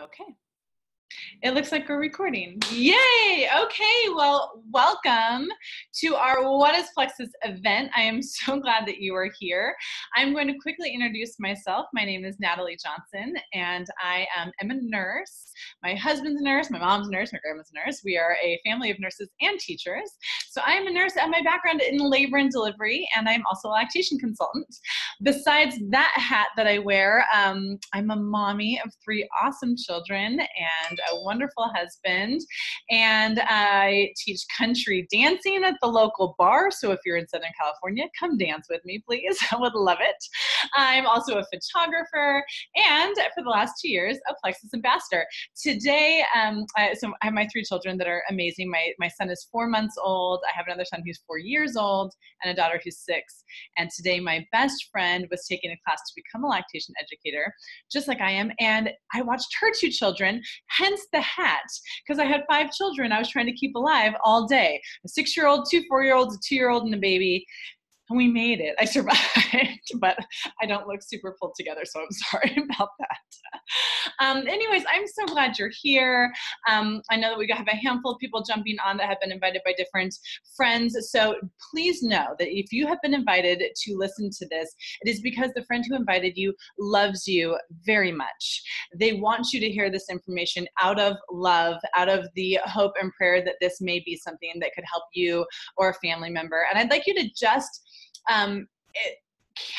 Okay. It looks like we're recording. Yay! Okay, well, welcome to our What is Plexus event. I am so glad that you are here. I'm going to quickly introduce myself. My name is Natalie Johnson, and I am, am a nurse. My husband's a nurse, my mom's a nurse, my grandma's a nurse. We are a family of nurses and teachers. So I am a nurse and my background in labor and delivery, and I'm also a lactation consultant. Besides that hat that I wear, um, I'm a mommy of three awesome children and a wonderful husband. And I teach country dancing at the local bar. So if you're in Southern California, come dance with me, please. I would love it. I'm also a photographer and for the last two years, a Plexus ambassador. Today, um, I, so I have my three children that are amazing. My, my son is four months old. I have another son who's four years old and a daughter who's six. And today, my best friend was taking a class to become a lactation educator, just like I am. And I watched her two children, hence the hat, because I had five children I was trying to keep alive all day. A six year old, two four year olds, a two year old, and a baby and we made it. I survived, but I don't look super pulled together, so I'm sorry about that. Um, anyways, I'm so glad you're here. Um, I know that we have a handful of people jumping on that have been invited by different friends. So please know that if you have been invited to listen to this, it is because the friend who invited you loves you very much. They want you to hear this information out of love, out of the hope and prayer that this may be something that could help you or a family member. And I'd like you to just um, it,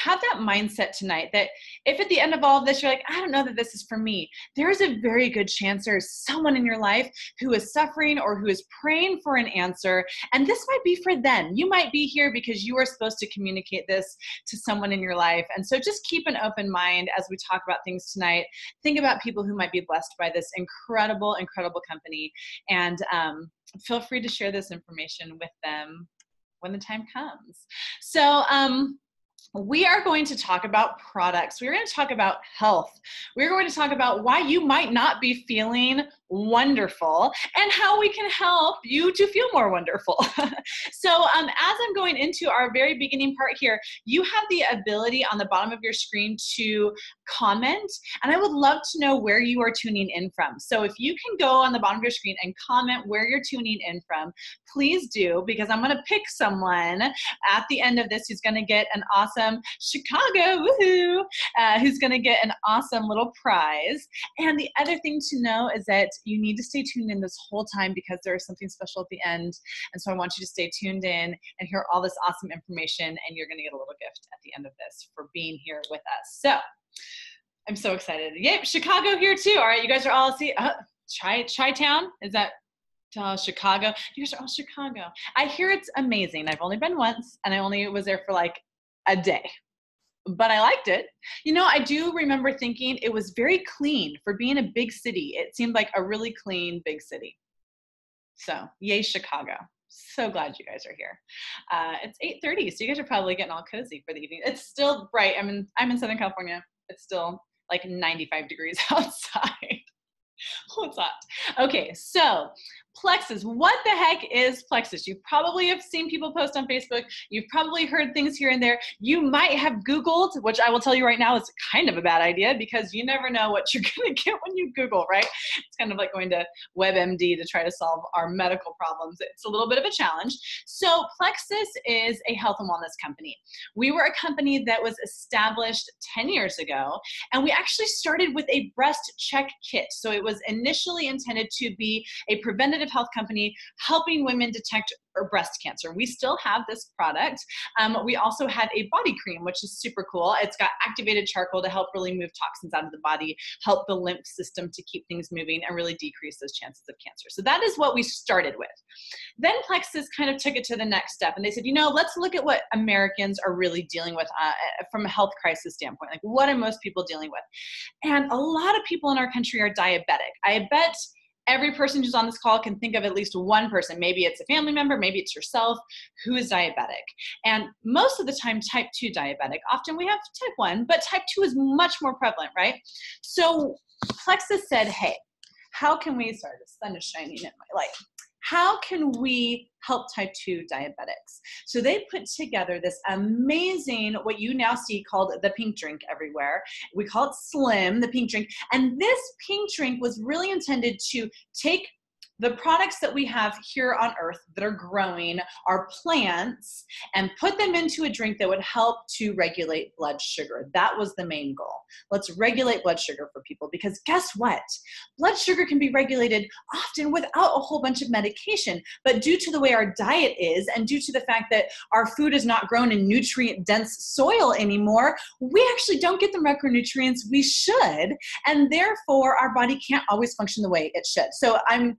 have that mindset tonight that if at the end of all of this you're like i don't know that this is for me there's a very good chance there's someone in your life who is suffering or who is praying for an answer. And this might be for them. You might be here because you are supposed to communicate this to someone in your life. And so just keep an open mind as we talk about things tonight. Think about people who might be blessed by this incredible incredible company. And um, feel free to share this information with them when the time comes. So, um, we are going to talk about products. We're going to talk about health. We're going to talk about why you might not be feeling wonderful and how we can help you to feel more wonderful. so, um, as I'm going into our very beginning part here, you have the ability on the bottom of your screen to comment, and I would love to know where you are tuning in from. So, if you can go on the bottom of your screen and comment where you're tuning in from, please do, because I'm going to pick someone at the end of this who's going to get an awesome Chicago, woohoo, uh, who's going to get an awesome little prize. And the other thing to know is that you need to stay tuned in this whole time because there is something special at the end. And so I want you to stay tuned in and hear all this awesome information, and you're going to get a little gift at the end of this for being here with us. So I'm so excited. Yep, Chicago here too. All right, you guys are all see. Uh, Chi Chi Town is that uh, Chicago. You guys are all Chicago. I hear it's amazing. I've only been once, and I only was there for like a day but I liked it. You know, I do remember thinking it was very clean for being a big city. It seemed like a really clean big city. So, yay, Chicago. So glad you guys are here. Uh, it's 8:30, so you guys are probably getting all cozy for the evening. It's still bright. I'm in I'm in Southern California. It's still like 95 degrees outside. What's that? Okay, so Plexus. What the heck is Plexus? You probably have seen people post on Facebook. You've probably heard things here and there. You might have Googled, which I will tell you right now is kind of a bad idea because you never know what you're going to get when you Google, right? It's kind of like going to WebMD to try to solve our medical problems. It's a little bit of a challenge. So, Plexus is a health and wellness company. We were a company that was established 10 years ago, and we actually started with a breast check kit. So, it was initially intended to be a preventative health company helping women detect breast cancer. We still have this product. Um, we also had a body cream, which is super cool. It's got activated charcoal to help really move toxins out of the body, help the lymph system to keep things moving, and really decrease those chances of cancer. So that is what we started with. Then Plexus kind of took it to the next step, and they said, you know, let's look at what Americans are really dealing with uh, from a health crisis standpoint. Like, what are most people dealing with? And a lot of people in our country are diabetic. I bet every person who's on this call can think of at least one person. Maybe it's a family member, maybe it's yourself who is diabetic. And most of the time, type 2 diabetic. Often we have type 1, but type 2 is much more prevalent, right? So Plexus said, hey, how can we, sorry, the sun is shining in my light. How can we help type 2 diabetics? So they put together this amazing, what you now see called the pink drink everywhere. We call it Slim, the pink drink. And this pink drink was really intended to take the products that we have here on earth that are growing are plants and put them into a drink that would help to regulate blood sugar. That was the main goal. Let's regulate blood sugar for people because guess what? Blood sugar can be regulated often without a whole bunch of medication. But due to the way our diet is and due to the fact that our food is not grown in nutrient dense soil anymore, we actually don't get the micronutrients we should. And therefore, our body can't always function the way it should. So I'm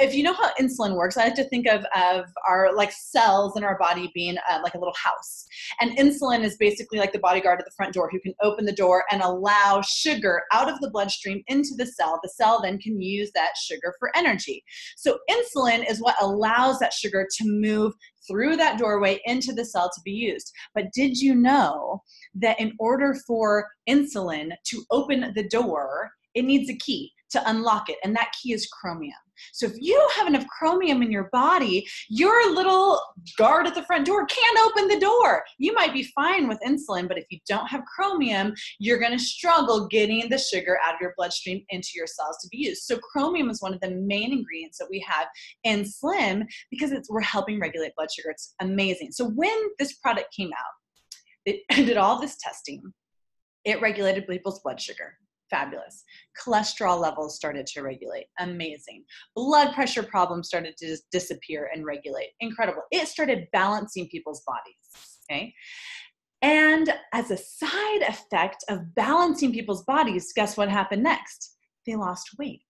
if you know how insulin works, I like to think of, of our like cells in our body being uh, like a little house. And insulin is basically like the bodyguard at the front door who can open the door and allow sugar out of the bloodstream into the cell. The cell then can use that sugar for energy. So insulin is what allows that sugar to move through that doorway into the cell to be used. But did you know that in order for insulin to open the door, it needs a key to unlock it, and that key is chromium. So if you have enough chromium in your body, your little guard at the front door can't open the door. You might be fine with insulin, but if you don't have chromium, you're going to struggle getting the sugar out of your bloodstream into your cells to be used. So chromium is one of the main ingredients that we have in Slim because it's, we're helping regulate blood sugar. It's amazing. So when this product came out, it did all this testing. It regulated people's blood sugar fabulous. Cholesterol levels started to regulate, amazing. Blood pressure problems started to disappear and regulate, incredible. It started balancing people's bodies, okay? And as a side effect of balancing people's bodies, guess what happened next? They lost weight.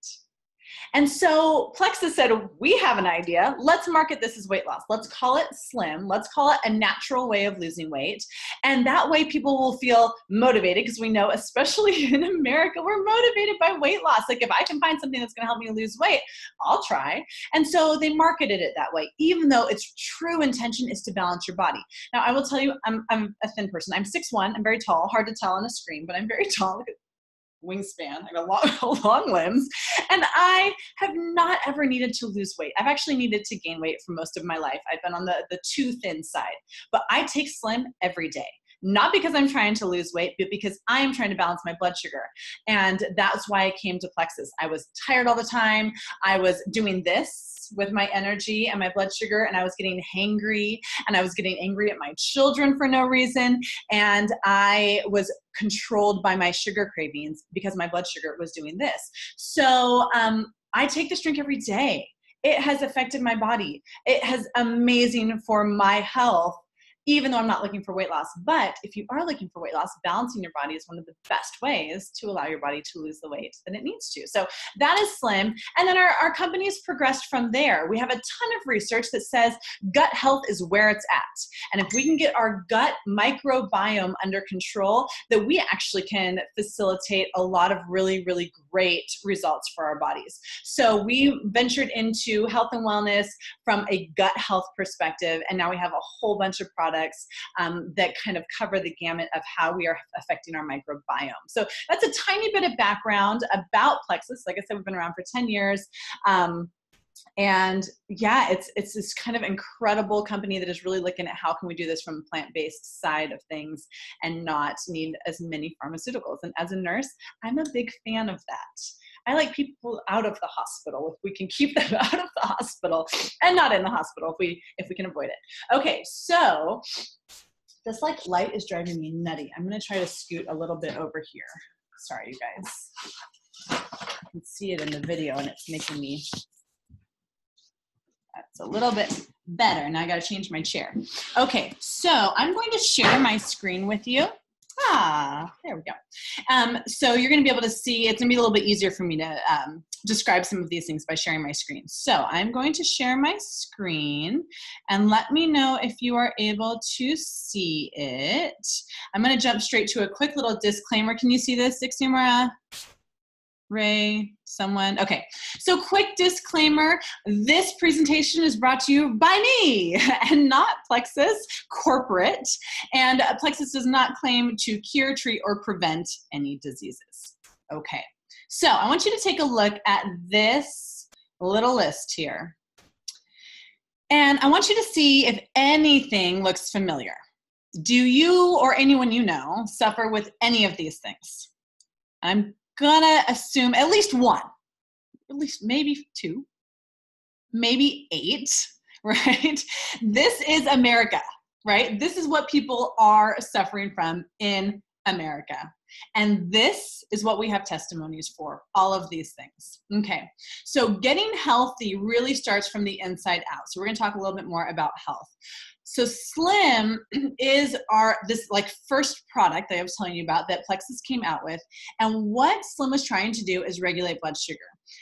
And so Plexus said, We have an idea. Let's market this as weight loss. Let's call it slim. Let's call it a natural way of losing weight. And that way people will feel motivated because we know, especially in America, we're motivated by weight loss. Like if I can find something that's going to help me lose weight, I'll try. And so they marketed it that way, even though its true intention is to balance your body. Now, I will tell you, I'm, I'm a thin person. I'm 6'1, I'm very tall, hard to tell on a screen, but I'm very tall. Wingspan. I have long, long limbs. And I have not ever needed to lose weight. I've actually needed to gain weight for most of my life. I've been on the, the too thin side. But I take Slim every day not because I'm trying to lose weight, but because I am trying to balance my blood sugar. And that's why I came to Plexus. I was tired all the time. I was doing this with my energy and my blood sugar, and I was getting hangry and I was getting angry at my children for no reason. And I was controlled by my sugar cravings because my blood sugar was doing this. So um, I take this drink every day. It has affected my body. It has amazing for my health even though I'm not looking for weight loss. But if you are looking for weight loss, balancing your body is one of the best ways to allow your body to lose the weight that it needs to. So that is Slim. And then our, our company has progressed from there. We have a ton of research that says gut health is where it's at. And if we can get our gut microbiome under control, that we actually can facilitate a lot of really, really great results for our bodies. So we ventured into health and wellness from a gut health perspective. And now we have a whole bunch of products products um, that kind of cover the gamut of how we are affecting our microbiome. So that's a tiny bit of background about Plexus. Like I said, we've been around for 10 years. Um, and yeah it's it's this kind of incredible company that is really looking at how can we do this from a plant-based side of things and not need as many pharmaceuticals and as a nurse i'm a big fan of that I like people out of the hospital if we can keep them out of the hospital and not in the hospital if we if we can avoid it. Okay, so this like light is driving me nutty. I'm gonna try to scoot a little bit over here. Sorry, you guys. I can see it in the video and it's making me that's a little bit better. Now I gotta change my chair. Okay, so I'm going to share my screen with you. Ah, there we go. Um, so you're going to be able to see, it's going to be a little bit easier for me to um, describe some of these things by sharing my screen. So I'm going to share my screen and let me know if you are able to see it. I'm going to jump straight to a quick little disclaimer. Can you see this, Iximara? Ray, someone? Okay, so quick disclaimer this presentation is brought to you by me and not Plexus corporate. And Plexus does not claim to cure, treat, or prevent any diseases. Okay, so I want you to take a look at this little list here. And I want you to see if anything looks familiar. Do you or anyone you know suffer with any of these things? I'm gonna assume at least one, at least maybe two, maybe eight, right? This is America, right? This is what people are suffering from in America. And this is what we have testimonies for all of these things. Okay, so getting healthy really starts from the inside out. So, we're gonna talk a little bit more about health. So Slim is our this like first product that I was telling you about that Plexus came out with. And what Slim was trying to do is regulate blood sugar.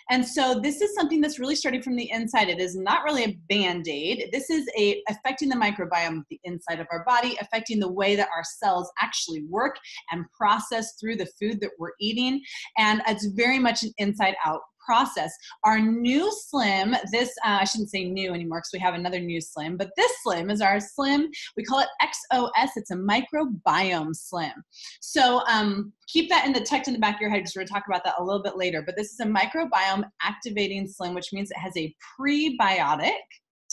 And so this is something that's really starting from the inside. It is not really a band-aid. This is a affecting the microbiome of the inside of our body, affecting the way that our cells actually work and process through the food that we're eating. And it's very much an inside out process. Our new Slim, this, uh, I shouldn't say new anymore because we have another new Slim, but this Slim is our Slim. We call it XOS. It's a microbiome Slim. So um, keep that in the text in the back of your head because we're going to talk about that a little bit later. But this is a microbiome activating Slim, which means it has a prebiotic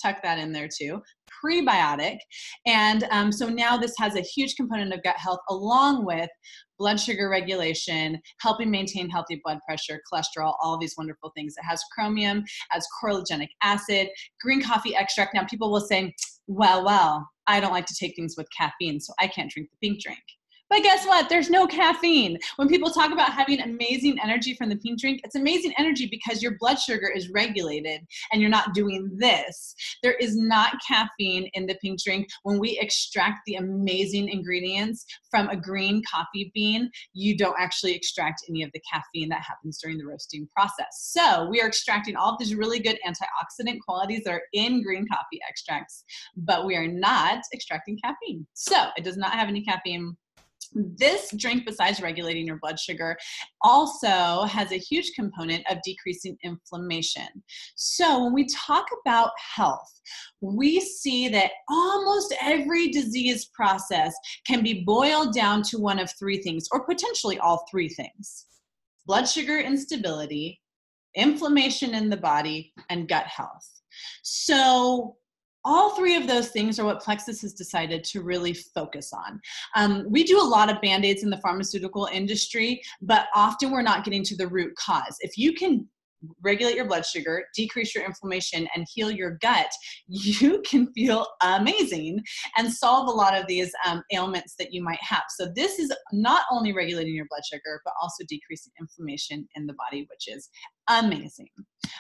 tuck that in there too prebiotic and um, so now this has a huge component of gut health along with blood sugar regulation, helping maintain healthy blood pressure, cholesterol, all these wonderful things. It has chromium, has chlorogenic acid, green coffee extract. Now, people will say, well, well, I don't like to take things with caffeine, so I can't drink the pink drink. But guess what? There's no caffeine. When people talk about having amazing energy from the pink drink, it's amazing energy because your blood sugar is regulated and you're not doing this. There is not caffeine in the pink drink. When we extract the amazing ingredients from a green coffee bean, you don't actually extract any of the caffeine that happens during the roasting process. So we are extracting all of these really good antioxidant qualities that are in green coffee extracts, but we are not extracting caffeine. So it does not have any caffeine this drink, besides regulating your blood sugar, also has a huge component of decreasing inflammation. So, when we talk about health, we see that almost every disease process can be boiled down to one of three things, or potentially all three things blood sugar instability, inflammation in the body, and gut health. So, all three of those things are what Plexus has decided to really focus on. Um, we do a lot of band aids in the pharmaceutical industry, but often we're not getting to the root cause. If you can regulate your blood sugar, decrease your inflammation, and heal your gut, you can feel amazing and solve a lot of these um, ailments that you might have. So, this is not only regulating your blood sugar, but also decreasing inflammation in the body, which is amazing.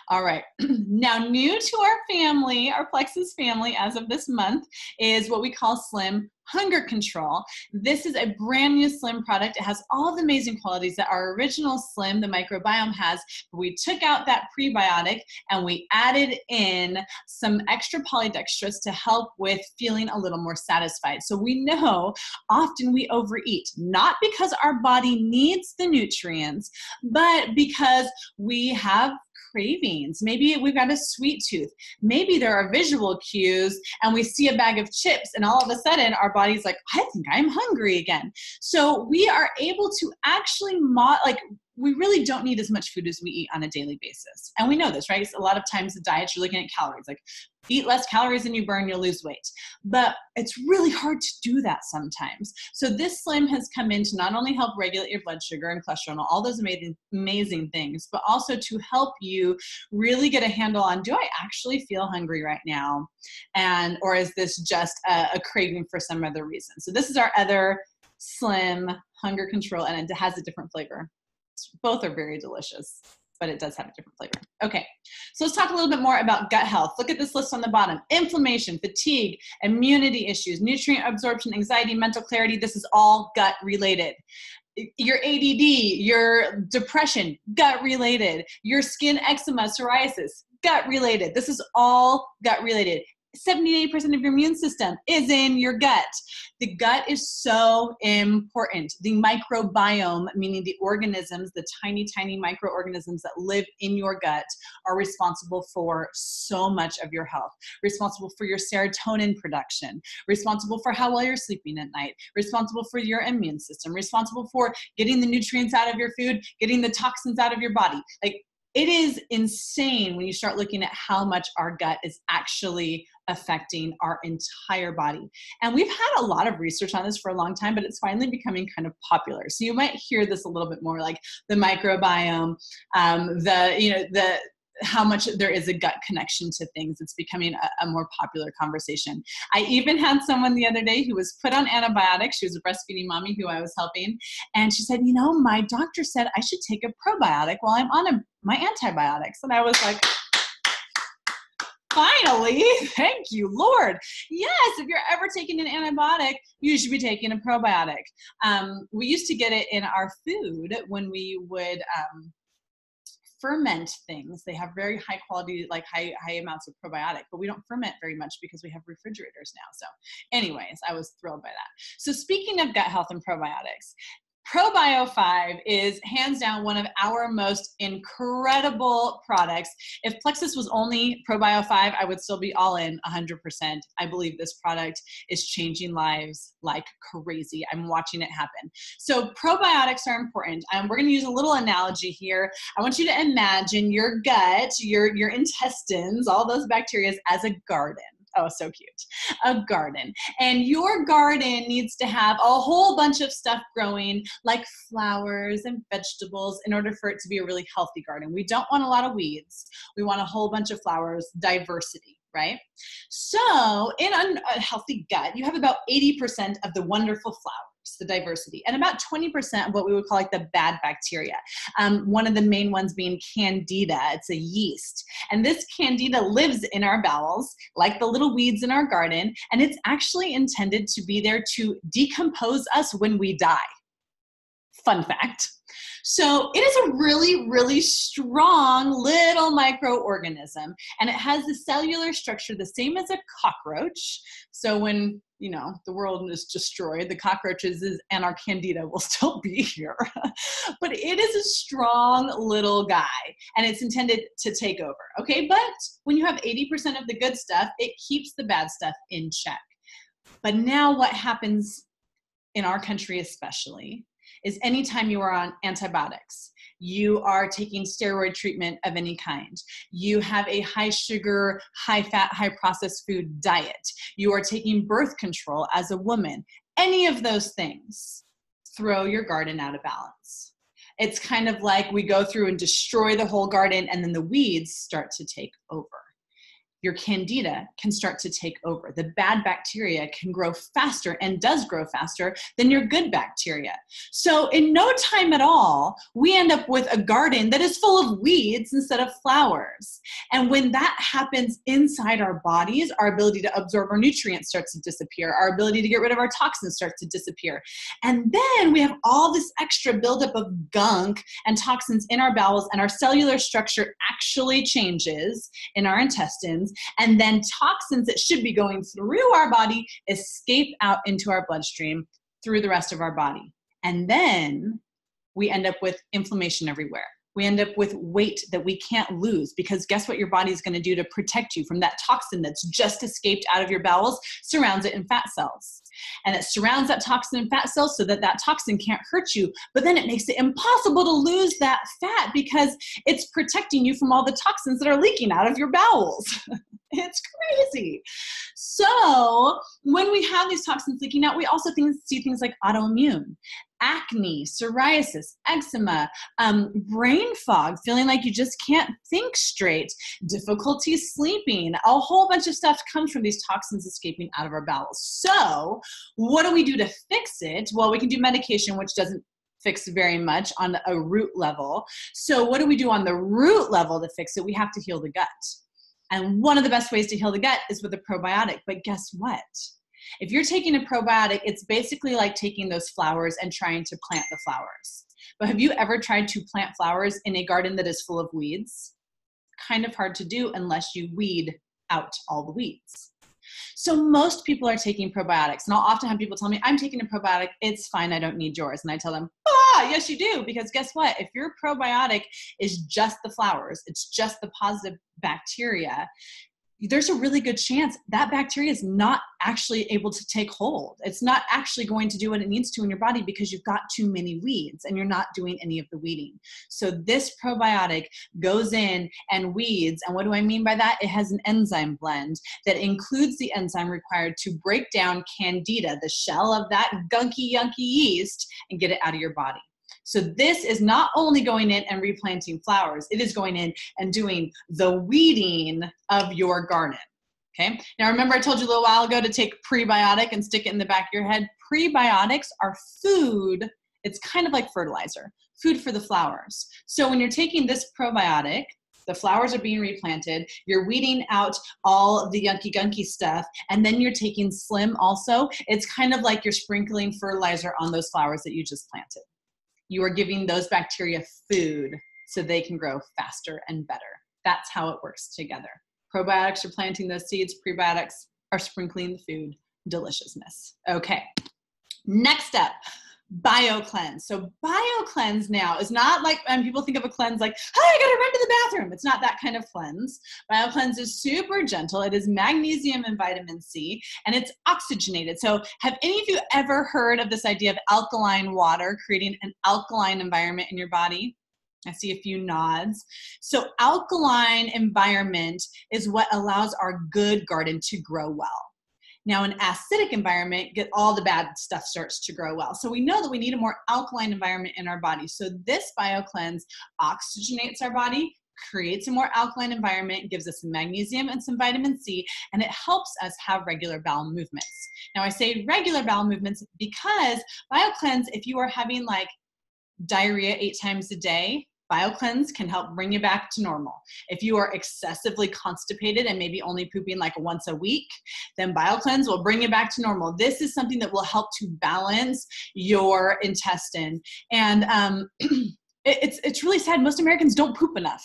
All right. now, new to our family, our Plexus family, as of this month, is what we call Slim Hunger Control. This is a brand new Slim product. It has all the amazing qualities that our original Slim, the microbiome, has. But we took out that prebiotic and we added in some extra polydextrose to help with feeling a little more satisfied. So we know often we overeat, not because our body needs the nutrients, but because we have cravings. Maybe we've got a sweet tooth. Maybe there are visual cues and we see a bag of chips and all of a sudden our body's like, I think I'm hungry again. So we are able to actually mod like we really don't need as much food as we eat on a daily basis. And we know this, right? A lot of times the diets, you're looking at calories, like eat less calories than you burn, you'll lose weight. But it's really hard to do that sometimes. So this slim has come in to not only help regulate your blood sugar and cholesterol and all those amazing, amazing things, but also to help you really get a handle on, do I actually feel hungry right now? And, or is this just a, a craving for some other reason? So this is our other slim hunger control and it has a different flavor both are very delicious, but it does have a different flavor. Okay, so let's talk a little bit more about gut health. Look at this list on the bottom. Inflammation, fatigue, immunity issues, nutrient absorption, anxiety, mental clarity. This is all gut related your ADD, your depression, gut related, your skin eczema, psoriasis, gut related. This is all gut related. 78% of your immune system is in your gut. The gut is so important. The microbiome, meaning the organisms, the tiny, tiny microorganisms that live in your gut, are responsible for so much of your health, responsible for your serotonin production, responsible for how well you're sleeping at night, responsible for your immune system, responsible for getting the nutrients out of your food, getting the toxins out of your body. Like it is insane when you start looking at how much our gut is actually affecting our entire body. And we've had a lot of research on this for a long time, but it's finally becoming kind of popular. So you might hear this a little bit more like the microbiome, um, the, you know, the, how much there is a gut connection to things. It's becoming a, a, more popular conversation. I even had someone the other day who was put on antibiotics. She was a breastfeeding mommy who I was helping. And she said, You know, my doctor said I should take a probiotic while I'm on a, my antibiotics. And I was like, finally, thank you, Lord. Yes, if you're ever taking an antibiotic, you should be taking a probiotic. Um, we used to get it in our food when we would. Um, ferment things they have very high quality like high high amounts of probiotic but we don't ferment very much because we have refrigerators now so anyways i was thrilled by that so speaking of gut health and probiotics ProBio 5 is hands down one of our most incredible products. If Plexus was only ProBio 5, I would still be all in 100%. I believe this product is changing lives like crazy. I'm watching it happen. So, probiotics are important. Um, we're going to use a little analogy here. I want you to imagine your gut, your, your intestines, all those bacteria as a garden oh so cute. A garden. And your garden needs to have a whole bunch of stuff growing like flowers and vegetables in order for it to be a really healthy garden. We don't want a lot of weeds. We want a whole bunch of flowers diversity right? So, in a healthy gut, you have about 80% of the wonderful flowers the diversity, and about 20% of what we would call like the bad bacteria. Um, one of the main ones being candida, it's a yeast. And this candida lives in our bowels, like the little weeds in our garden, and it's actually intended to be there to decompose us when we die. Fun fact. So it is a really, really strong little microorganism, and it has the cellular structure the same as a cockroach. So when you know the world is destroyed, the cockroaches is, and our candida will still be here. but it is a strong little guy, and it's intended to take over. Okay, but when you have 80% of the good stuff, it keeps the bad stuff in check. But now, what happens in our country, especially, is anytime you are on antibiotics, you are taking steroid treatment of any kind, you have a high sugar, high fat, high processed food diet, you are taking birth control as a woman, any of those things throw your garden out of balance. It's kind of like we go through and destroy the whole garden, and then the weeds start to take over your candida can start to take over. The bad bacteria can grow faster and does grow faster than your good bacteria. So, in no time at all, we end up with a garden that is full of weeds instead of flowers. And when that happens inside our bodies, our ability to absorb our nutrients starts to disappear, our ability to get rid of our toxins starts to disappear. And then we have all this extra buildup of gunk and toxins in our bowels, and our cellular structure actually changes in our intestines and then toxins that should be going through our body escape out into our bloodstream through the rest of our body. And then we end up with inflammation everywhere. We end up with weight that we can't lose because guess what your body is going to do to protect you from that toxin that's just escaped out of your bowels? Surrounds it in fat cells and it surrounds that toxin in fat cells so that that toxin can't hurt you. But then it makes it impossible to lose that fat because it's protecting you from all the toxins that are leaking out of your bowels. it's crazy. So when we have these toxins leaking out, we also think, see things like autoimmune acne, psoriasis, eczema, um, brain fog, feeling like you just can't think straight, difficulty sleeping, a whole bunch of stuff comes from these toxins escaping out of our bowels. So, what do we do to fix it? Well, we can do medication, which doesn't fix very much on a root level. So, what do we do on the root level to fix it? We have to heal the gut. And one of the best ways to heal the gut is with a probiotic. But guess what? If you're taking a probiotic, it's basically like taking those flowers and trying to plant the flowers. But have you ever tried to plant flowers in a garden that is full of weeds? Kind of hard to do unless you weed out all the weeds. So most people are taking probiotics, and I'll often have people tell me, "I'm taking a probiotic. It's fine. I don't need yours." And I tell them, "Ah, yes, you do, because guess what? If your probiotic is just the flowers, it's just the positive bacteria, there's a really good chance that bacteria is not actually able to take hold. It's not actually going to do what it needs to in your body because you've got too many weeds and you're not doing any of the weeding. So this probiotic goes in and weeds. And what do I mean by that? It has an enzyme blend that includes the enzyme required to break down candida, the shell of that gunky, yunky yeast, and get it out of your body. So this is not only going in and replanting flowers, it is going in and doing the weeding of your garden. Okay. Now remember I told you a little while ago to take prebiotic and stick it in the back of your head. Prebiotics are food. It's kind of like fertilizer, food for the flowers. So when you're taking this probiotic, the flowers are being replanted, you're weeding out all the yunky gunky stuff, and then you're taking slim also. It's kind of like you're sprinkling fertilizer on those flowers that you just planted you are giving those bacteria food so they can grow faster and better. That's how it works together. Probiotics are planting those seeds, prebiotics are sprinkling the food deliciousness. Okay, next step BioCleanse. So BioCleanse now is not like when people think of a cleanse like, oh, I gotta run to the bathroom. It's not that kind of cleanse. BioCleanse is super gentle. It is magnesium and vitamin C, and it's oxygenated. So have any of you ever heard of this idea of alkaline water creating an alkaline environment in your body? I see a few nods. So alkaline environment is what allows our good garden to grow well. Now, an acidic environment, get all the bad stuff starts to grow well. So we know that we need a more alkaline environment in our body. So this BioCleanse oxygenates our body, creates a more alkaline environment, gives us magnesium and some vitamin C, and it helps us have regular bowel movements. Now, I say regular bowel movements because BioCleanse, if you are having like diarrhea eight times a day, BioCleanse can help bring you back to normal. If you are excessively constipated and maybe only pooping like once a week, then BioCleanse will bring you back to normal. This is something that will help to balance your intestine. And um, it's, it's really sad. Most Americans don't poop enough.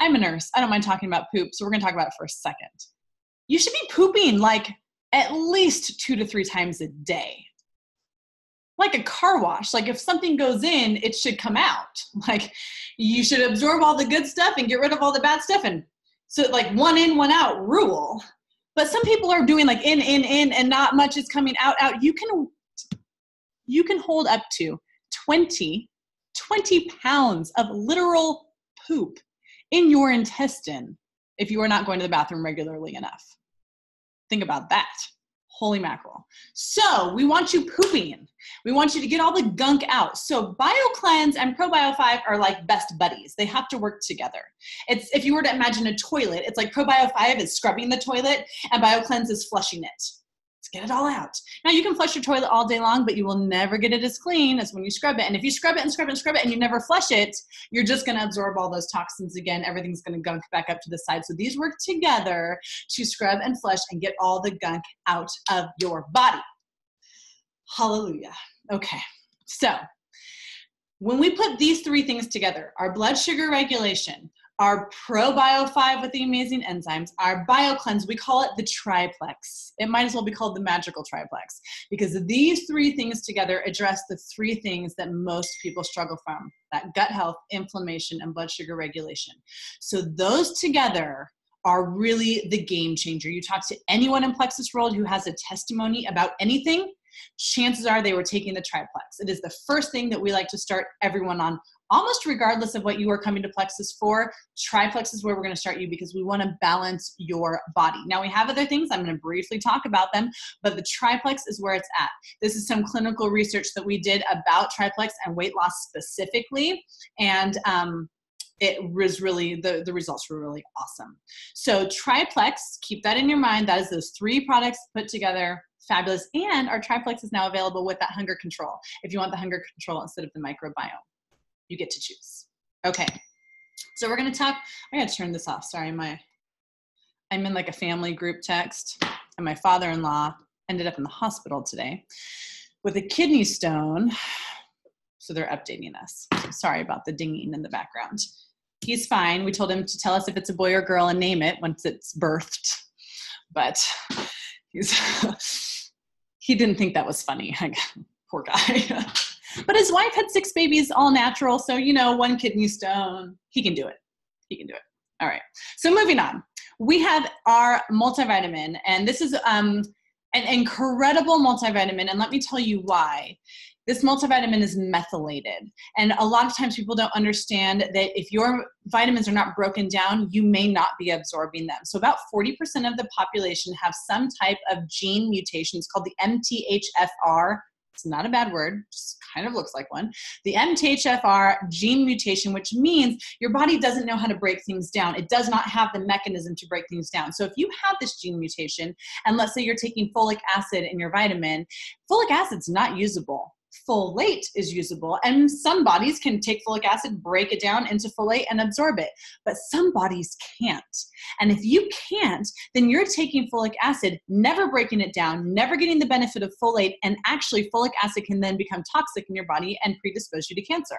I'm a nurse. I don't mind talking about poop, so we're going to talk about it for a second. You should be pooping like at least two to three times a day like a car wash. Like if something goes in, it should come out. Like you should absorb all the good stuff and get rid of all the bad stuff. And so like one in, one out rule. But some people are doing like in, in, in, and not much is coming out, out. You can you can hold up to 20, 20 pounds of literal poop in your intestine if you are not going to the bathroom regularly enough. Think about that. Holy mackerel. So we want you pooping. We want you to get all the gunk out. So BioCleanse and ProBio5 are like best buddies. They have to work together. It's if you were to imagine a toilet, it's like ProBio5 is scrubbing the toilet and BioCleanse is flushing it get it all out. Now you can flush your toilet all day long, but you will never get it as clean as when you scrub it. And if you scrub it and scrub it and scrub it and you never flush it, you're just going to absorb all those toxins again. Everything's going to gunk back up to the side. So these work together to scrub and flush and get all the gunk out of your body. Hallelujah. Okay. So when we put these three things together, our blood sugar regulation, our ProBio5 with the amazing enzymes, our BioCleanse, we call it the triplex. It might as well be called the magical triplex because these three things together address the three things that most people struggle from that gut health, inflammation, and blood sugar regulation. So those together are really the game changer. You talk to anyone in Plexus World who has a testimony about anything, chances are they were taking the triplex. It is the first thing that we like to start everyone on almost regardless of what you are coming to Plexus for, triplex is where we're going to start you because we want to balance your body. Now, we have other things. I'm going to briefly talk about them, but the triplex is where it's at. This is some clinical research that we did about triplex and weight loss specifically. And, um, it was really the, the results were really awesome so triplex keep that in your mind that is those three products put together fabulous and our triplex is now available with that hunger control if you want the hunger control instead of the microbiome you get to choose. Okay, so we're gonna talk, I gotta turn this off, sorry, my, I'm in like a family group text and my father-in-law ended up in the hospital today with a kidney stone. So they're updating us. Sorry about the dinging in the background. He's fine. We told him to tell us if it's a boy or girl and name it once it's birthed. But he's he didn't think that was funny. Poor guy. But his wife had six babies, all natural. So, you know, one kidney stone. He can do it. He can do it. All right. So, moving on. we have our multivitamin, and this is um, an incredible multivitamin. And let me tell you why. This multivitamin is methylated. And a lot of times people don't understand that if your vitamins are not broken down, you may not be absorbing them. So, about 40% of the population have some type of gene mutations called the MTHFR it's not a bad word, just kind of looks like one. The MTHFR gene mutation, which means your body doesn't know how to break things down. It does not have the mechanism to break things down. So if you have this gene mutation, and let's say you're taking folic acid in your vitamin, folic acid's not usable folate is usable and some bodies can take folic acid break it down into folate and absorb it but some bodies can't. And if you can't then you're taking folic acid never breaking it down never getting the benefit of folate and actually folic acid can then become toxic in your body and predispose you to cancer.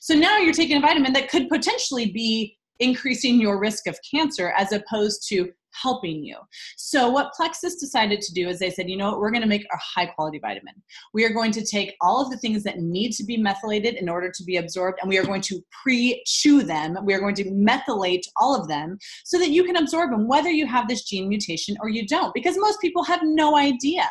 So now you're taking a vitamin that could potentially be increasing your risk of cancer as opposed to helping you. So, what Plexus decided to do is they said, you know what, we're going to make a high quality vitamin. We are going to take all of the things that need to be methylated in order to be absorbed, and we are going to pre chew them. We are going to methylate all of them so that you can absorb them, whether you have this gene mutation or you don't, because most people have no idea.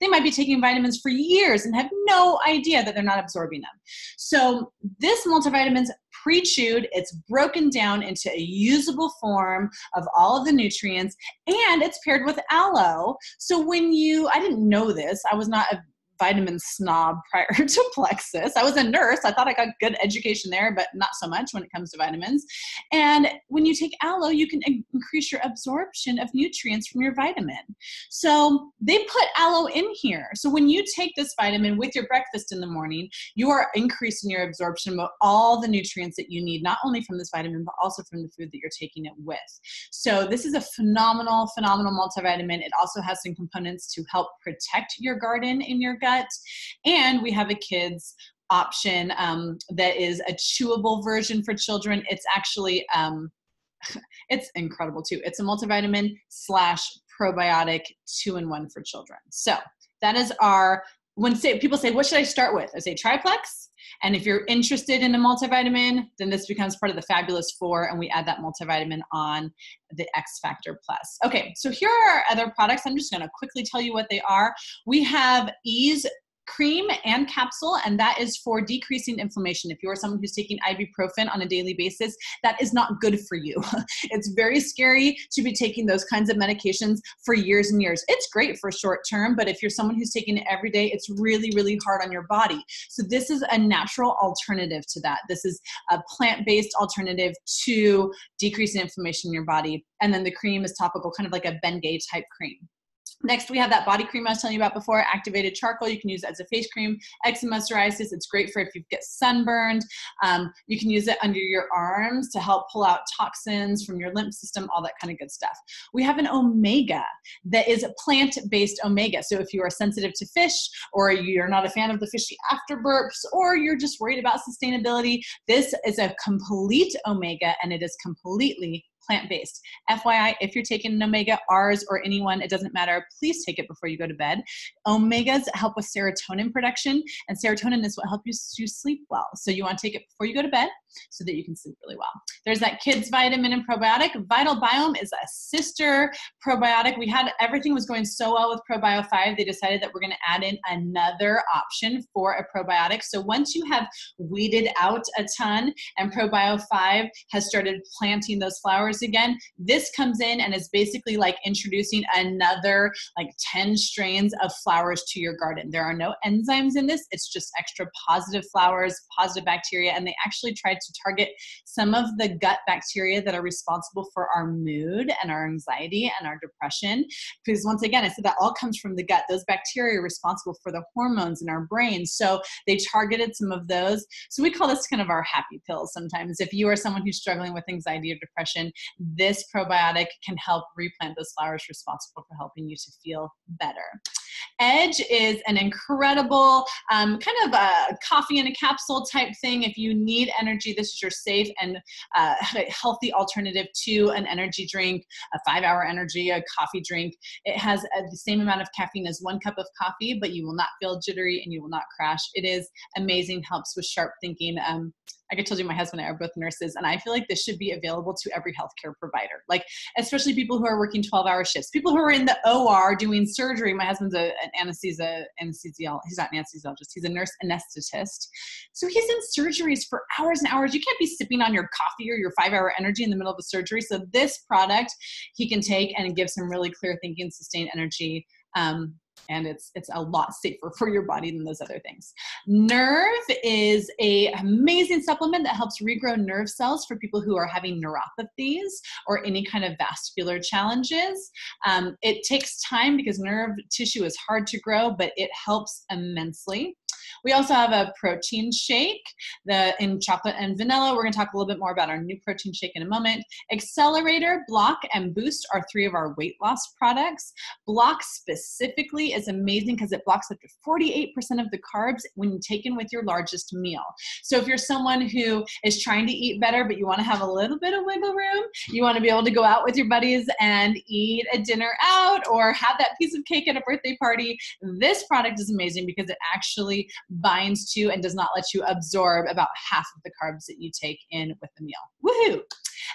They might be taking vitamins for years and have no idea that they're not absorbing them. So, this multivitamins pre-chewed it's broken down into a usable form of all of the nutrients and it's paired with aloe. So when you i didn't know this i was not a vitamin snob prior to Plexus. I was a nurse. I thought I got good education there, but not so much when it comes to vitamins. And when you take aloe, you can increase your absorption of nutrients from your vitamin. So they put aloe in here. So when you take this vitamin with your breakfast in the morning, you are increasing your absorption of all the nutrients that you need, not only from this vitamin, but also from the food that you're taking it with. So this is a phenomenal, phenomenal multivitamin. It also has some components to help protect your garden in your gut And we have a kids option um, that is a chewable version for children. It's actually um, it's incredible too. It's a multivitamin slash probiotic two in one for children. So that is our when say people say what should I start with? I say triplex. And if you're interested in a multivitamin, then this becomes part of the Fabulous Four, and we add that multivitamin on the X Factor Plus. Okay, so here are our other products. I'm just going to quickly tell you what they are. We have Ease cream and capsule, and that is for decreasing inflammation. If you are someone who's taking ibuprofen on a daily basis, that is not good for you. it's very scary to be taking those kinds of medications for years and years. It's great for short term, but if you're someone who's taking it every day, it's really, really hard on your body. So, this is a natural alternative to that. This is a plant based alternative to decreasing inflammation in your body. And then the cream is topical, kind of like a Bengay type cream. Next, we have that body cream I was telling you about before, activated charcoal. You can use it as a face cream. Eczema psoriasis, it's great for if you get sunburned. Um, you can use it under your arms to help pull out toxins from your lymph system, all that kind of good stuff. We have an omega that is a plant-based omega. So if you are sensitive to fish or you're not a fan of the fishy after burps or you're just worried about sustainability, this is a complete omega and it is completely plant based. FYI, if you're taking an omega, ours or anyone, it doesn't matter, please take it before you go to bed. Omegas help with serotonin production, and serotonin is what helps you, you sleep well. So you want to take it before you go to bed so that you can sleep really well. There's that kids vitamin and probiotic. Vital Biome is a sister probiotic. We had everything was going so well with ProBio 5, they decided that we're going to add in another option for a probiotic. So once you have weeded out a ton and ProBio 5 has started planting those flowers again, this comes in and is basically like introducing another like 10 strains of flowers to your garden. There are no enzymes in this, it's just extra positive flowers, positive bacteria, and they actually tried to target some of the gut bacteria that are responsible for our mood and our anxiety and our depression. Because once again, I said that all comes from the gut. Those bacteria are responsible for the hormones in our brain. So they targeted some of those. So we call this kind of our happy pills sometimes. If you are someone who's struggling with anxiety or depression, this probiotic can help replant those flowers responsible for helping you to feel better. Edge is an incredible um, kind of a coffee in a capsule type thing. If you need energy, this is your safe and uh, healthy alternative to an energy drink, a five hour energy, a coffee drink. It has uh, the same amount of caffeine as one cup of coffee, but you will not feel jittery and you will not crash. It is amazing, helps with sharp thinking. Um, like I told you, my husband and I are both nurses, and I feel like this should be available to every healthcare provider, like especially people who are working 12 hour shifts, people who are in the OR doing surgery. My husband's a, an anesthesia, anesthesiologist. He's not an anesthesiologist, he's a nurse anesthetist. So he's in surgeries for hours and hours. You can't be sipping on your coffee or your five hour energy in the middle of a surgery. So this product he can take and give some really clear thinking, sustained energy. Um, and it's it's a lot safer for your body than those other things. Nerve is a amazing supplement that helps regrow nerve cells for people who are having neuropathies or any kind of vascular challenges. Um, it takes time because nerve tissue is hard to grow, but it helps immensely. We also have a protein shake the, in chocolate and vanilla. We're going to talk a little bit more about our new protein shake in a moment. Accelerator, Block, and Boost are three of our weight loss products. Block specifically is amazing because it blocks up to 48% of the carbs when taken with your largest meal. So if you're someone who is trying to eat better, but you want to have a little bit of wiggle room, you want to be able to go out with your buddies and eat a dinner out or have that piece of cake at a birthday party, this product is amazing because it actually binds to and does not let you absorb about half of the carbs that you take in with the meal. Woohoo!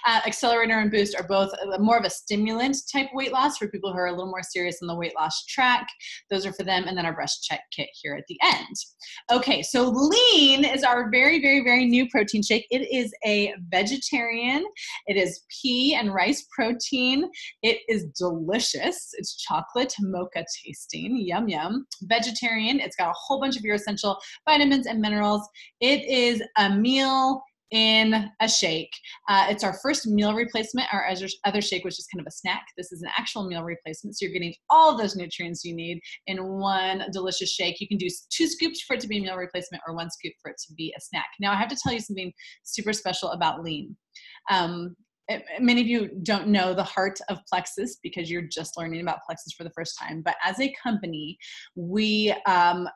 Uh, accelerator and boost are both more of a stimulant type weight loss for people who are a little more serious on the weight loss track. Those are for them, and then our breast check kit here at the end. Okay, so lean is our very, very, very new protein shake. It is a vegetarian. It is pea and rice protein. It is delicious. It's chocolate mocha tasting. Yum yum. Vegetarian. It's got a whole bunch of your essential vitamins and minerals. It is a meal in a shake. Uh, it's our first meal replacement. Our other shake was just kind of a snack. This is an actual meal replacement. So you're getting all those nutrients you need in one delicious shake. You can do two scoops for it to be a meal replacement or one scoop for it to be a snack. Now, I have to tell you something super special about lean. Um, it, many of you don't know the heart of Plexus because you're just learning about Plexus for the first time. But as a company, we um,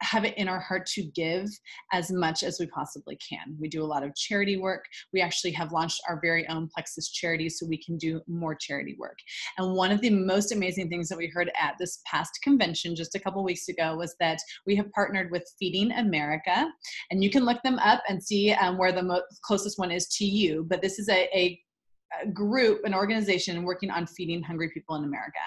have it in our heart to give as much as we possibly can. We do a lot of charity work. We actually have launched our very own Plexus charity so we can do more charity work. And one of the most amazing things that we heard at this past convention just a couple weeks ago was that we have partnered with Feeding America. And you can look them up and see um, where the mo- closest one is to you. But this is a, a group, an organization working on feeding hungry people in America.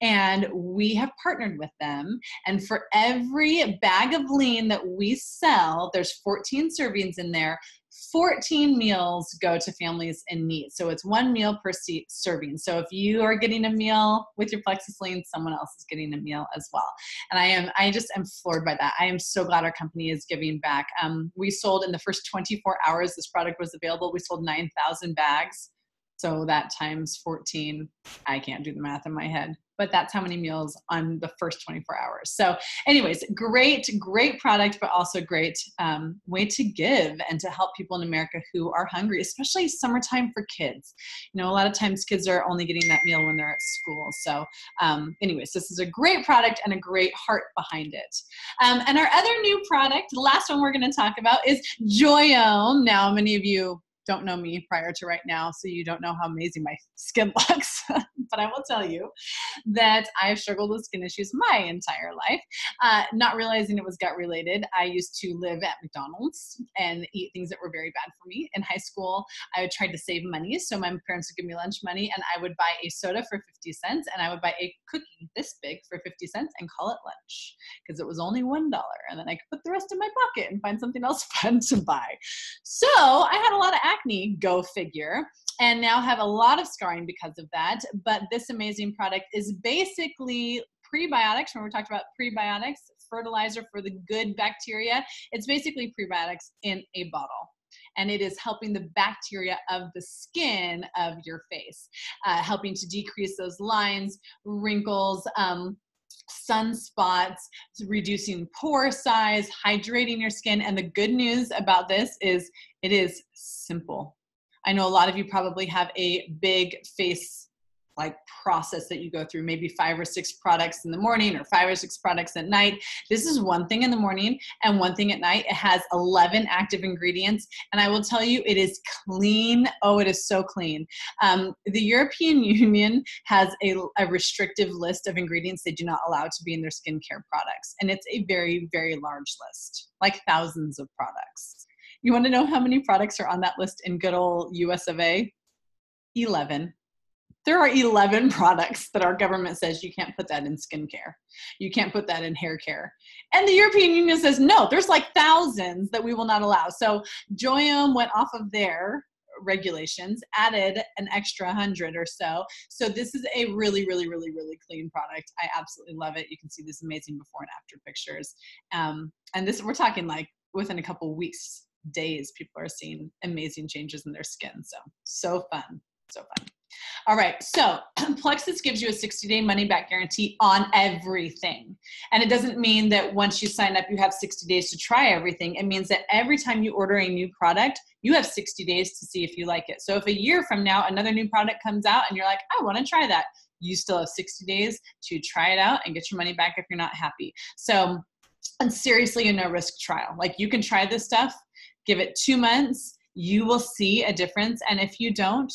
And we have partnered with them. And for every bag of lean that we sell, there's 14 servings in there. 14 meals go to families in need. So it's one meal per serving. So if you are getting a meal with your Plexus Lean, someone else is getting a meal as well. And I am, I just am floored by that. I am so glad our company is giving back. Um, we sold in the first 24 hours this product was available, we sold 9,000 bags so that times 14, I can't do the math in my head, but that's how many meals on the first 24 hours. So, anyways, great, great product, but also great um, way to give and to help people in America who are hungry, especially summertime for kids. You know, a lot of times kids are only getting that meal when they're at school. So, um, anyways, this is a great product and a great heart behind it. Um, and our other new product, the last one we're going to talk about is Joyome. Now, many of you don't know me prior to right now, so you don't know how amazing my skin looks. but I will tell you that I've struggled with skin issues my entire life, uh, not realizing it was gut related. I used to live at McDonald's and eat things that were very bad for me. In high school, I tried to save money, so my parents would give me lunch money, and I would buy a soda for 50 cents, and I would buy a cookie this big for 50 cents and call it lunch because it was only $1. And then I could put the rest in my pocket and find something else fun to buy. So I had a lot of acne, go figure, and now have a lot of scarring because of that. But this amazing product is basically prebiotics. When we talked about prebiotics, fertilizer for the good bacteria, it's basically prebiotics in a bottle and it is helping the bacteria of the skin of your face, uh, helping to decrease those lines, wrinkles, um, sunspots, reducing pore size, hydrating your skin. And the good news about this is it is simple. I know a lot of you probably have a big face like process that you go through maybe five or six products in the morning or five or six products at night. This is one thing in the morning and one thing at night. It has 11 active ingredients and i will tell you it is clean. Oh it is so clean. Um, the european union has a, a restrictive list of ingredients they do not allow to be in their skincare products and it's a very very large list like thousands of products. You want to know how many products are on that list in good old US of A? 11 there are 11 products that our government says you can't put that in skincare. You can't put that in hair care. And the European Union says, no, there's like thousands that we will not allow. So Joyome went off of their regulations, added an extra 100 or so. So this is a really, really, really, really clean product. I absolutely love it. You can see this amazing before and after pictures. Um, and this, we're talking like within a couple weeks, days, people are seeing amazing changes in their skin. So, so fun, so fun. All right, so Plexus gives you a 60 day money back guarantee on everything. And it doesn't mean that once you sign up, you have 60 days to try everything. It means that every time you order a new product, you have 60 days to see if you like it. So if a year from now another new product comes out and you're like, I want to try that, you still have 60 days to try it out and get your money back if you're not happy. So, and seriously, a no risk trial. Like you can try this stuff, give it two months, you will see a difference. And if you don't,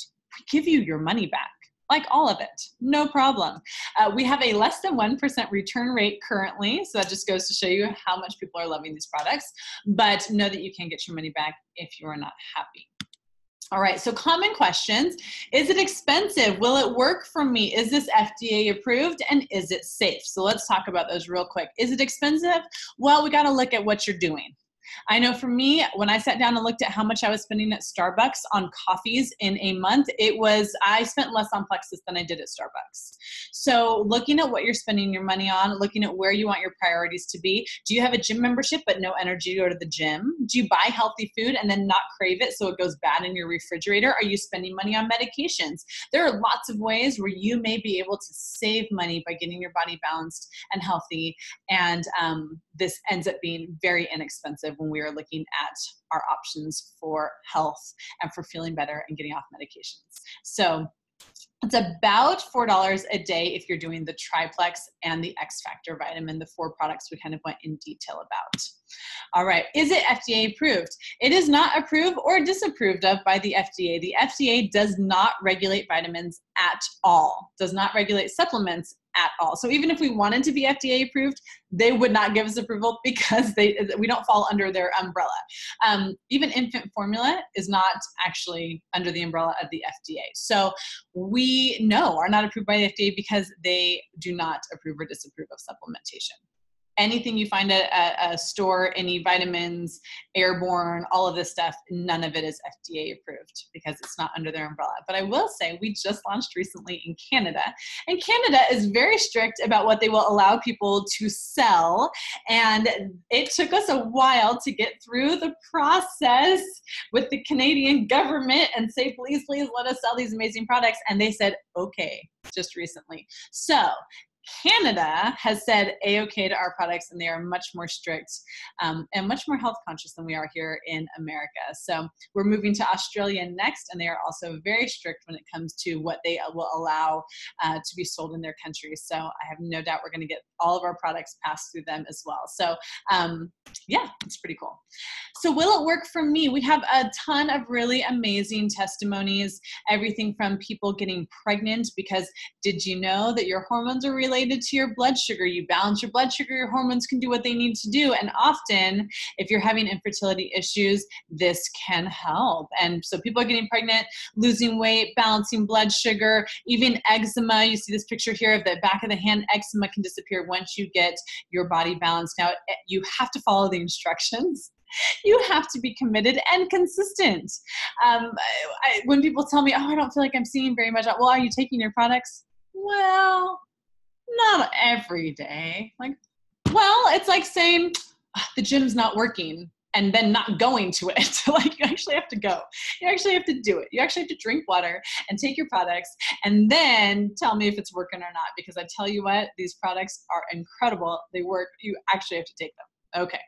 give you your money back like all of it, no problem. Uh, we have a less than 1% return rate currently, so that just goes to show you how much people are loving these products. But know that you can get your money back if you are not happy. All right, so common questions. Is it expensive? Will it work for me? Is this FDA approved? And is it safe? So let's talk about those real quick. Is it expensive? Well, we got to look at what you're doing. I know for me, when I sat down and looked at how much I was spending at Starbucks on coffees in a month, it was, I spent less on Plexus than I did at Starbucks. So looking at what you're spending your money on, looking at where you want your priorities to be. Do you have a gym membership but no energy to go to the gym? Do you buy healthy food and then not crave it so it goes bad in your refrigerator? Are you spending money on medications? There are lots of ways where you may be able to save money by getting your body balanced and healthy. And um, this ends up being very inexpensive when we are looking at our options for health and for feeling better and getting off medications. So it's about $4 a day if you're doing the triplex and the X Factor vitamin, the four products we kind of went in detail about. All right, is it FDA approved? It is not approved or disapproved of by the FDA. The FDA does not regulate vitamins at all, does not regulate supplements at all. So even if we wanted to be FDA approved, they would not give us approval because they we don't fall under their umbrella. Um, even infant formula is not actually under the umbrella of the FDA. So we know are not approved by the FDA because they do not approve or disapprove of supplementation anything you find at a, a, store, any vitamins, airborne, all of this stuff, none of it is FDA approved because it's not under their umbrella. But I will say we just launched recently in Canada, and Canada is very strict about what they will allow people to sell. And it took us a while to get through the process with the Canadian government and say, please, please let us sell these amazing products. And they said, okay, just recently. So Canada has said a-okay to our products and they are much more strict um, and much more health conscious than we are here in America. So we're moving to Australia next and they are also very strict when it comes to what they will allow uh, to be sold in their country. So I have no doubt we're going to get all of our products passed through them as well. So um, yeah, it's pretty cool. So will it work for me? We have a ton of really amazing testimonies, everything from people getting pregnant because did you know that your hormones are related related to your blood sugar. You balance your blood sugar, your hormones can do what they need to do. And often, if you're having infertility issues, this can help. And so people are getting pregnant, losing weight, balancing blood sugar, even eczema. You see this picture here of the back of the hand. Eczema can disappear once you get your body balanced. Now, eh, you have to follow the instructions you have to be committed and consistent. Um, I, when people tell me, "Oh, I don't feel like I'm seeing very much," well, are you taking your products? Well, not every day. Like, well, it's like saying ah, the gym's not working and then not going to it. like you actually have to go. You actually have to do it. You actually have to drink water and take your products and then tell me if it's working or not. Because I tell you what, these products are incredible. They work. You actually have to take them. Okay.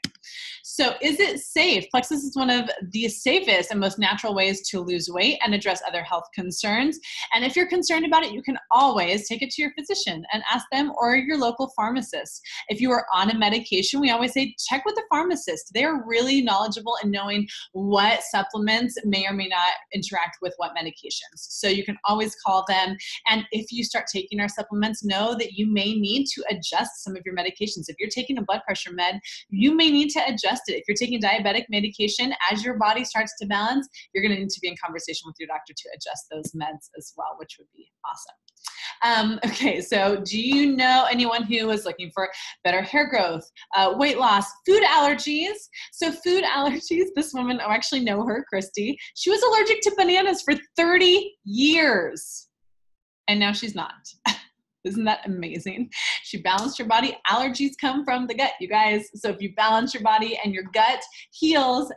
So, is it safe? Plexus is one of the safest and most natural ways to lose weight and address other health concerns. And if you're concerned about it, you can always take it to your physician and ask them or your local pharmacist. If you are on a medication, we always say check with the pharmacist. They are really knowledgeable in knowing what supplements may or may not interact with what medications. So, you can always call them. And if you start taking our supplements, know that you may need to adjust some of your medications. If you're taking a blood pressure med, you may need need to adjust it. If you're taking diabetic medication, as your body starts to balance, you're going to need to be in conversation with your doctor to adjust those meds as well, which would be awesome. Um, okay, so do you know anyone who is looking for better hair growth, uh, weight loss, food allergies? So, food allergies, this woman, I actually know her, Christy. She was allergic to bananas for 30 years, and now she's not. Isn't that amazing? She balanced your body. Allergies come from the gut, you guys. So if you balance your body and your gut heals,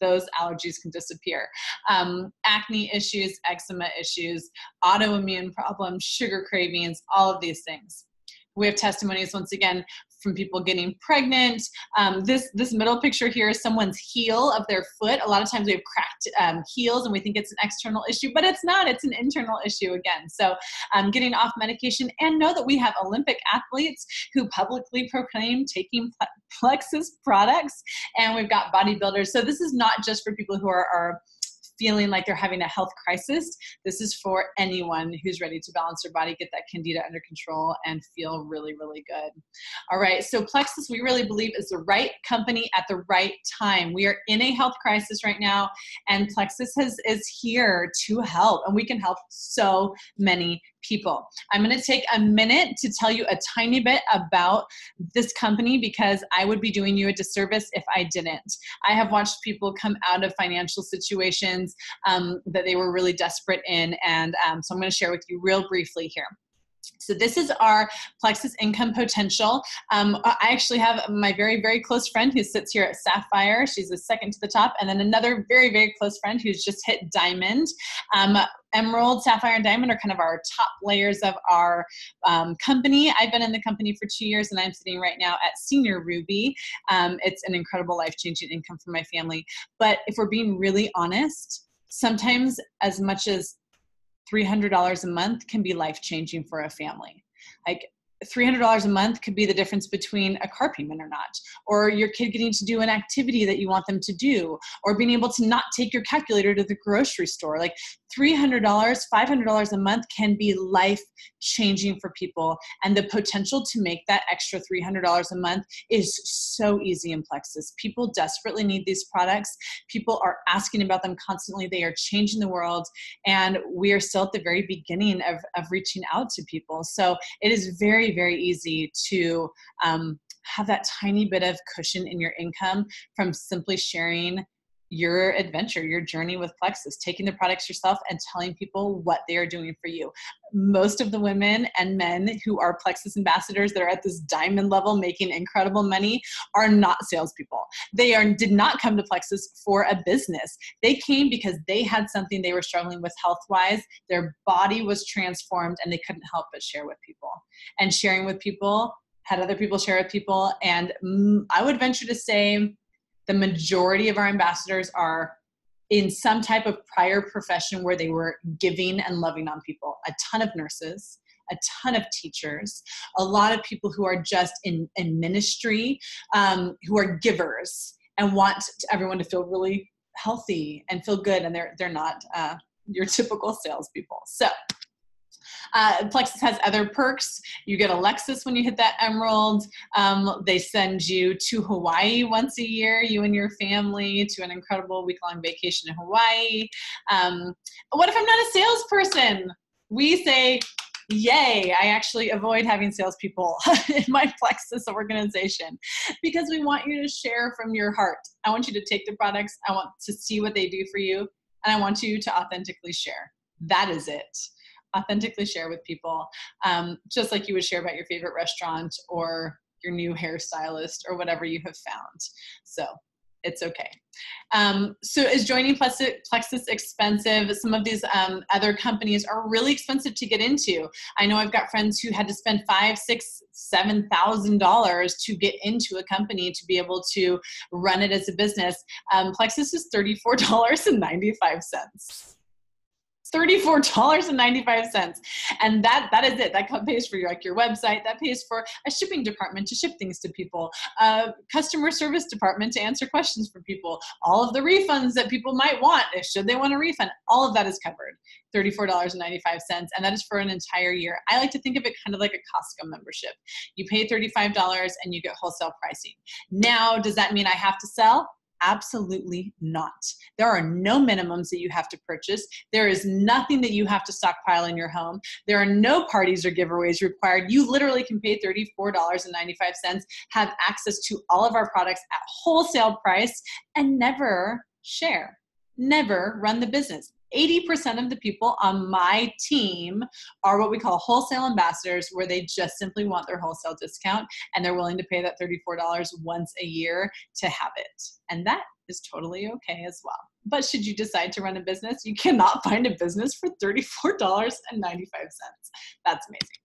those allergies can disappear. Um, acne issues, eczema issues, autoimmune problems, sugar cravings, all of these things. We have testimonies once again from people getting pregnant. Um, this this middle picture here is someone's heel of their foot. A lot of times we have cracked um, heels and we think it's an external issue, but it's not. It's an internal issue again. So um, getting off medication and know that we have Olympic athletes who publicly proclaim taking Plexus products, and we've got bodybuilders. So this is not just for people who are, are feeling like they're having a health crisis, this is for anyone who's ready to balance their body, get that candida under control, and feel really, really good. All right, so Plexus, we really believe, is the right company at the right time. We are in a health crisis right now, and Plexus has, is here to help, and we can help so many people. I'm going to take a minute to tell you a tiny bit about this company because I would be doing you a disservice if I didn't. I have watched people come out of financial situations um, that they were really desperate in, and um, so I'm going to share with you real briefly here. So this is our Plexus income potential. Um, I actually have my very, very close friend who sits here at Sapphire. She's the second to the top. And then another very, very close friend who's just hit Diamond. Um, Emerald, Sapphire, and Diamond are kind of our top layers of our um, company. I've been in the company for two years and I'm sitting right now at Senior Ruby. Um, it's an incredible life changing income for my family. But if we're being really honest, sometimes as much as $300 a month can be life changing for a family. Like $300 a month could be the difference between a car payment or not, or your kid getting to do an activity that you want them to do, or being able to not take your calculator to the grocery store. Like $300, $500 a month can be life changing for people. And the potential to make that extra $300 a month is so easy in Plexus. People desperately need these products. People are asking about them constantly. They are changing the world. And we are still at the very beginning of, of reaching out to people. So it is very, very easy to um, have that tiny bit of cushion in your income from simply sharing your adventure, your journey with Plexus, taking the products yourself and telling people what they are doing for you. Most of the women and men who are Plexus ambassadors that are at this diamond level making incredible money are not salespeople. They are did not come to Plexus for a business. They came because they had something they were struggling with health wise. Their body was transformed and they couldn't help but share with people. And sharing with people had other people share with people. And mm, I would venture to say the majority of our ambassadors are in some type of prior profession where they were giving and loving on people. A ton of nurses, a ton of teachers, a lot of people who are just in, in ministry, um, who are givers and want everyone to feel really healthy and feel good, and they're they're not uh, your typical salespeople. So uh, Plexus has other perks. You get a Lexus when you hit that Emerald. Um, they send you to Hawaii once a year, you and your family, to an incredible week long vacation in Hawaii. Um, what if I'm not a salesperson? We say, yay, I actually avoid having salespeople in my Plexus organization because we want you to share from your heart. I want you to take the products, I want to see what they do for you, and I want you to authentically share. That is it authentically share with people, um, just like you would share about your favorite restaurant or your new hairstylist or whatever you have found. So it's okay. Um, so is joining Plexus expensive? Some of these um, other companies are really expensive to get into. I know I've got friends who had to spend five, six, seven thousand dollars to get into a company to be able to run it as a business. Um, Plexus is thirty-four dollars and ninety-five cents $34.95 and that that is it. That pays for your like your website. That pays for a shipping department to ship things to people a customer service department to answer questions for people all of the refunds that people might want if should they want a refund. All of that is covered. $34.95 and that is for an entire year. I like to think of it kind of like a costco membership. You pay $35 and you get wholesale pricing. Now does that mean i have to sell Absolutely not. There are no minimums that you have to purchase. There is nothing that you have to stockpile in your home. There are no parties or giveaways required. You literally can pay $34.95, have access to all of our products at wholesale price, and never share. Never run the business. 80% of the people on my team are what we call wholesale ambassadors, where they just simply want their wholesale discount and they're willing to pay that $34 once a year to have it. And that is totally okay as well. But should you decide to run a business, you cannot find a business for $34.95. That's amazing.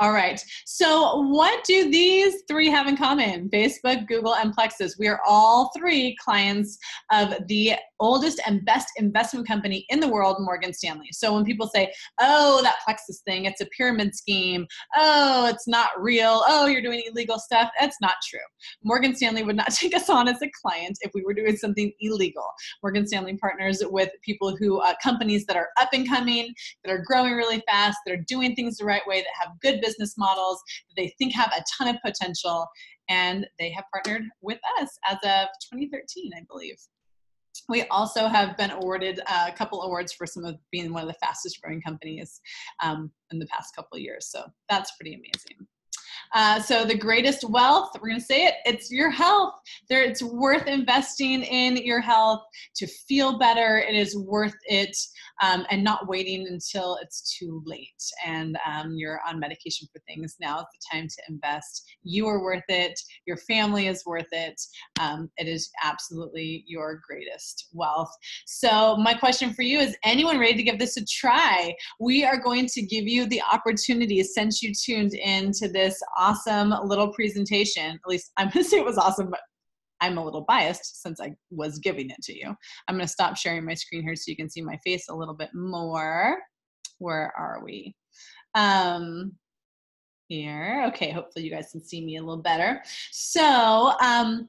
All right. So, what do these three have in common? Facebook, Google, and Plexus. We are all three clients of the oldest and best investment company in the world, Morgan Stanley. So when people say, oh, that Plexus thing, it's a pyramid scheme, oh, it's not real, oh, you're doing illegal stuff, that's not true. Morgan Stanley would not take us on as a client if we were doing something illegal. Morgan Stanley partners with people who, uh, companies that are up and coming, that are growing really fast, that are doing things the right way, that have good business models, that they think have a ton of potential. And they have partnered with us as of 2013, I believe. We also have been awarded a couple awards for some of being one of the fastest growing companies um, in the past couple years. So that's pretty amazing. Uh, so the greatest wealth, we're going to say it, it's your health. There, it's worth investing in your health to feel better. It is worth it um, and not waiting until it's too late and um, you're on medication for things. Now is the time to invest. You are worth it. Your family is worth it. Um, it is absolutely your greatest wealth. So my question for you is anyone ready to give this a try? We are going to give you the opportunity since you tuned in to this awesome little presentation. At least I'm going to say it was awesome, but I'm a little biased since I was giving it to you. I'm going to stop sharing my screen here so you can see my face a little bit more. Where are we? Um, here. Okay, hopefully you guys can see me a little better. So, um,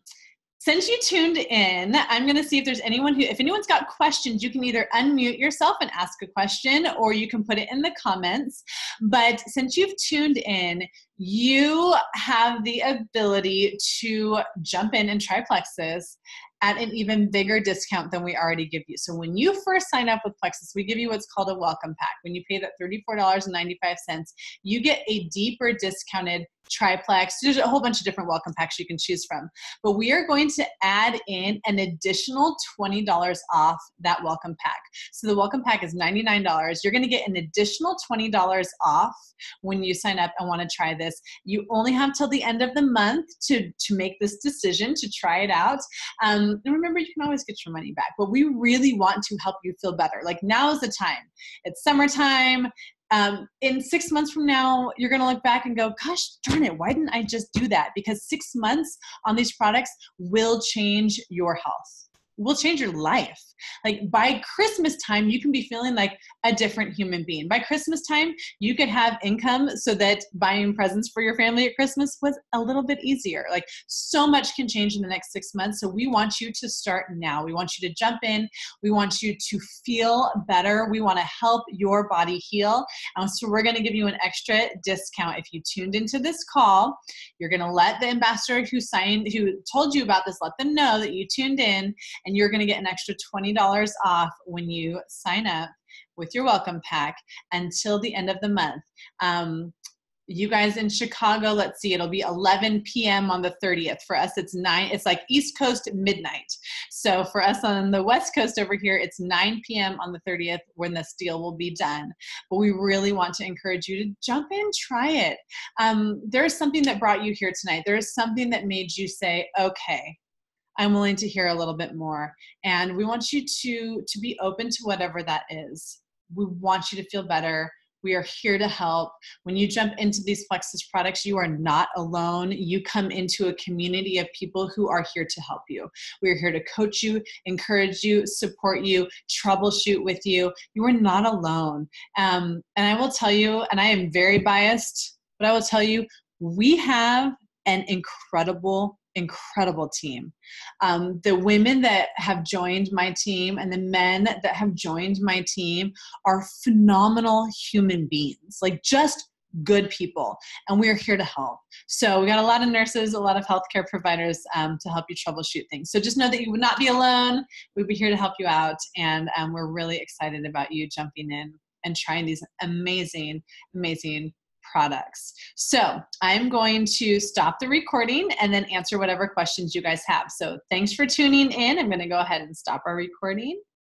since you tuned in, I'm going to see if there's anyone who, if anyone's got questions, you can either unmute yourself and ask a question or you can put it in the comments. But since you've tuned in, you have the ability to jump in and try Plexus at an even bigger discount than we already give you. So when you first sign up with Plexus, we give you what's called a welcome pack. When you pay that $34.95, you get a deeper discounted triplex. There's a whole bunch of different welcome packs you can choose from. But we are going to add in an additional $20 off that welcome pack. So the welcome pack is $99. You're going to get an additional $20 off when you sign up and want to try this. You only have till the end of the month to, to make this decision to try it out. Um, and remember, you can always get your money back, but we really want to help you feel better. Like now is the time. It's summertime um, in six months from now, you're going to look back and go, gosh darn it, why didn't I just do that? Because six months on these products will change your health will change your life. Like by Christmas time, you can be feeling like a different human being. By Christmas time, you could have income so that buying presents for your family at Christmas was a little bit easier. Like so much can change in the next six months. So we want you to start now. We want you to jump in. We want you to feel better. We want to help your body heal. And so we're going to give you an extra discount if you tuned into this call. You're going to let the ambassador who signed, who told you about this, let them know that you tuned in and you're going to get an extra $20 off when you sign up with your welcome pack until the end of the month. Um, you guys in Chicago, let's see, it'll be 11 p.m. on the 30th. For us, it's nine, it's like East Coast midnight. So for us on the West Coast over here, it's 9 p.m. on the 30th when this deal will be done. But we really want to encourage you to jump in, try it. Um, there's something that brought you here tonight. There is something that made you say, okay, I'm willing to hear a little bit more. And we want you to to be open to whatever that is. We want you to feel better. We are here to help. When you jump into these Plexus products, you are not alone. You come into a community of people who are here to help you. We are here to coach you, encourage you, support you, troubleshoot with you. You are not alone. Um, and I will tell you, and I am very biased, but I will tell you, we have an incredible incredible team. Um, the women that have joined my team and the men that have joined my team are phenomenal human beings, like just good people. And we're here to help. So we got a lot of nurses, a lot of healthcare providers um, to help you troubleshoot things. So just know that you would not be alone. We'd be here to help you out. And um, we're really excited about you jumping in and trying these amazing, amazing products. So I'm going to stop the recording and then answer whatever questions you guys have. So thanks for tuning in. I'm going to go ahead and stop our recording